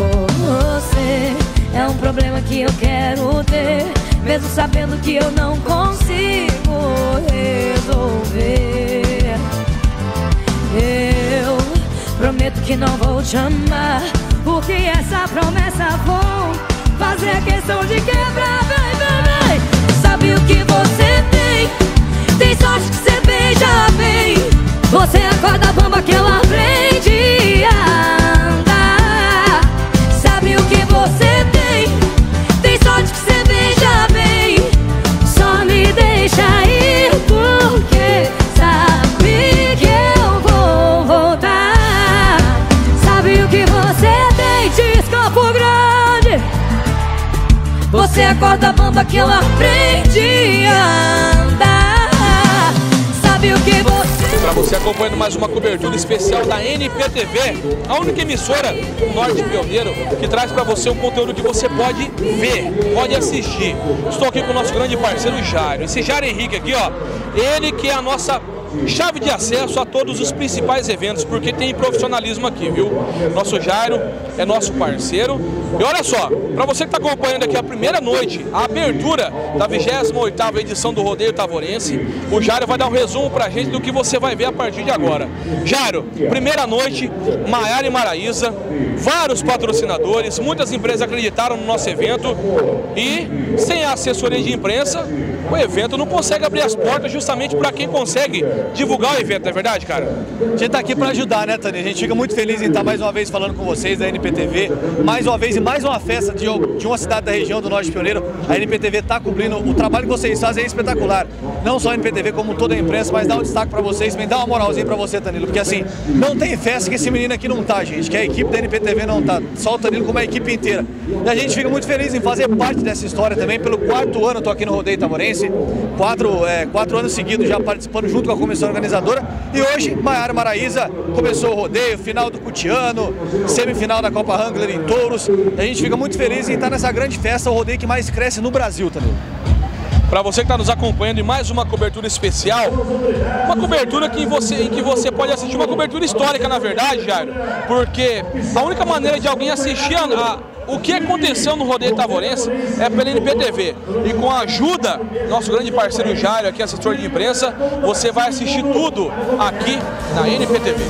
por você. É um problema que eu quero ter, mesmo sabendo que eu não consigo resolver. Eu prometo que não vou te amar, porque essa promessa vou fazer questão de quebrar, vem, Você acorda bamba que ela aprende a andar. Sabe o que você Para você acompanhando mais uma cobertura especial da NPTV, a única emissora do Norte Pioneiro que traz para você um conteúdo que você pode ver, pode assistir. Estou aqui com o nosso grande parceiro Jário. Esse Jário Henrique aqui, ó, ele que é a nossa chave de acesso a todos os principais eventos, porque tem profissionalismo aqui, viu? Nosso Jairo é nosso parceiro. E olha só, para você que está acompanhando aqui a primeira noite, a abertura da 28ª edição do Rodeio Tavorense, o Jairo vai dar um resumo para a gente do que você vai ver a partir de agora. Jairo, primeira noite, Maiara e Maraísa, vários patrocinadores, muitas empresas acreditaram no nosso evento e sem a assessoria de imprensa, o evento não consegue abrir as portas justamente para quem consegue divulgar o evento, não é verdade, cara? A gente está aqui para ajudar, né, Tânia? A gente fica muito feliz em estar mais uma vez falando com vocês da NPTV, mais uma vez e mais uma festa de, de uma cidade da região do Norte Pioneiro. A NPTV está cumprindo o trabalho que vocês fazem é espetacular. Não só a NPTV, como toda a imprensa, mas dá um destaque para vocês, também dá uma moralzinha para você, Tanilo, porque assim, não tem festa que esse menino aqui não tá, gente, que a equipe da NPTV não tá, só o Tanilo como a equipe inteira. E a gente fica muito feliz em fazer parte dessa história também, pelo quarto ano eu tô aqui no Rodeio Tamorense, quatro, é, quatro anos seguidos já participando junto com a comissão organizadora, e hoje Maiara Maraíza começou o rodeio, final do Cutiano, semifinal da Copa Hangler em Touros, a gente fica muito feliz em estar nessa grande festa, o rodeio que mais cresce no Brasil, Tanilo. Para você que está nos acompanhando em mais uma cobertura especial, uma cobertura que você, em que você pode assistir, uma cobertura histórica, na verdade, Jairo, porque a única maneira de alguém assistir a, a, o que aconteceu no Rodeio Tavorense é pela NPTV. E com a ajuda nosso grande parceiro Jairo, aqui assessor de imprensa, você vai assistir tudo aqui na NPTV.